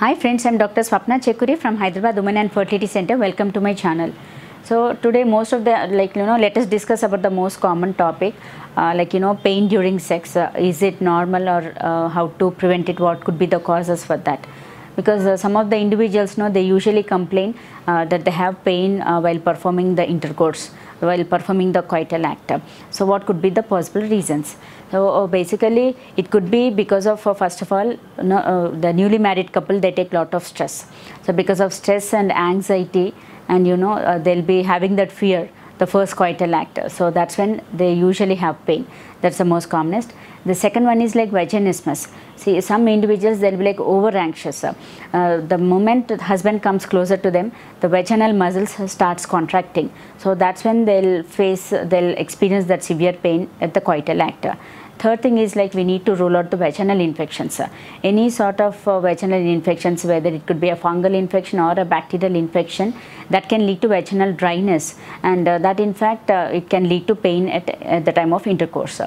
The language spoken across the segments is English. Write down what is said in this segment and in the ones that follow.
Hi friends, I'm Dr. Swapna Chekuri from Hyderabad Women and Fertility Center. Welcome to my channel. So today most of the like you know let us discuss about the most common topic uh, like you know pain during sex. Uh, is it normal or uh, how to prevent it? What could be the causes for that? Because uh, some of the individuals know they usually complain uh, that they have pain uh, while performing the intercourse while performing the coital act. So what could be the possible reasons? So uh, basically, it could be because of uh, first of all, no, uh, the newly married couple they take lot of stress. So because of stress and anxiety, and you know they'll be having that fear, the first coital act. So that's when they usually have pain. That's the most commonest. The second one is like vaginismus. See, some individuals they'll be like over anxious. Uh, the moment the husband comes closer to them, the vaginal muscles starts contracting. So that's when they'll face, they'll experience that severe pain at the coital act. Third thing is like we need to rule out the vaginal infections. Any sort of uh, vaginal infections, whether it could be a fungal infection or a bacterial infection, that can lead to vaginal dryness, and uh, that in fact uh, it can lead to pain at, at the time of intercourse.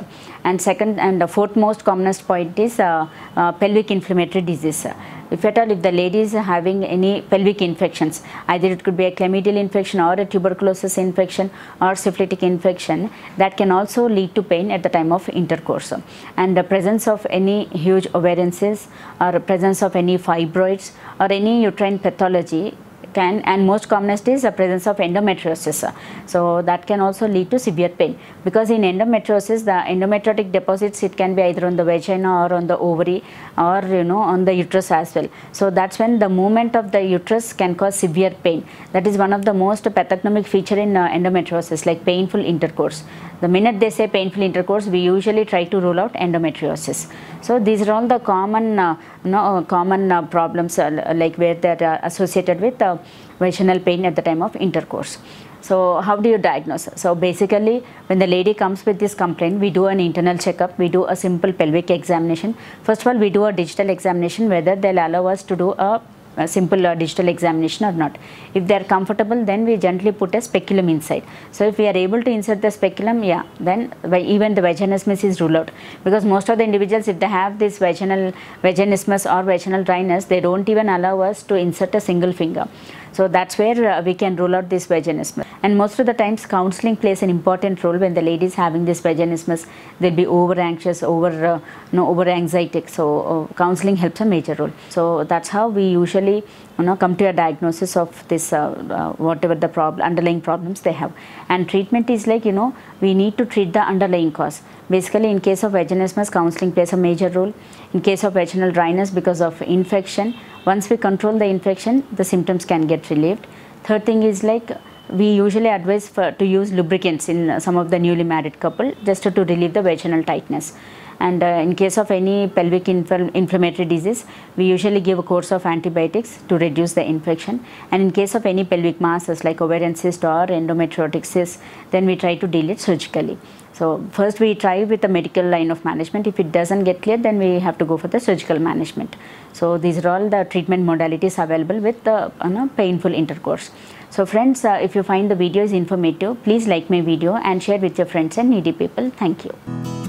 And second and the fourth most commonest point is uh, uh, pelvic inflammatory disease if at all if the lady is having any pelvic infections either it could be a chlamydial infection or a tuberculosis infection or syphilitic infection that can also lead to pain at the time of intercourse. And the presence of any huge ovarian cysts or presence of any fibroids or any uterine pathology can and most commonest is the presence of endometriosis so that can also lead to severe pain. Because in endometriosis the endometriotic deposits it can be either on the vagina or on the ovary or you know on the uterus as well. So that's when the movement of the uterus can cause severe pain. That is one of the most pathognomic feature in uh, endometriosis like painful intercourse. The minute they say painful intercourse we usually try to rule out endometriosis. So these are all the common uh, no, common uh, problems uh, like where they are associated with uh, vaginal pain at the time of intercourse. So how do you diagnose? So basically when the lady comes with this complaint, we do an internal checkup, we do a simple pelvic examination. First of all, we do a digital examination whether they'll allow us to do a a simple uh, digital examination or not. If they are comfortable, then we gently put a speculum inside. So if we are able to insert the speculum, yeah, then even the vaginismus is ruled out. Because most of the individuals, if they have this vaginal vaginismus or vaginal dryness, they don't even allow us to insert a single finger. So that's where uh, we can rule out this vaginismus. And most of the times counseling plays an important role when the lady is having this vaginismus. They'll be over anxious, over uh, no, over anxietic. So uh, counseling helps a major role. So that's how we usually you know come to a diagnosis of this uh, uh, whatever the problem underlying problems they have. And treatment is like you know we need to treat the underlying cause. Basically, in case of vaginismus, counseling plays a major role. In case of vaginal dryness because of infection, once we control the infection, the symptoms can get relieved. Third thing is like we usually advise for, to use lubricants in some of the newly married couple just to, to relieve the vaginal tightness. And uh, in case of any pelvic inflammatory disease, we usually give a course of antibiotics to reduce the infection. And in case of any pelvic masses like ovarian cyst or endometriotic cyst, then we try to deal it surgically. So first we try with the medical line of management. If it doesn't get clear, then we have to go for the surgical management. So these are all the treatment modalities available with the you know, painful intercourse. So friends, uh, if you find the video is informative, please like my video and share with your friends and needy people. Thank you.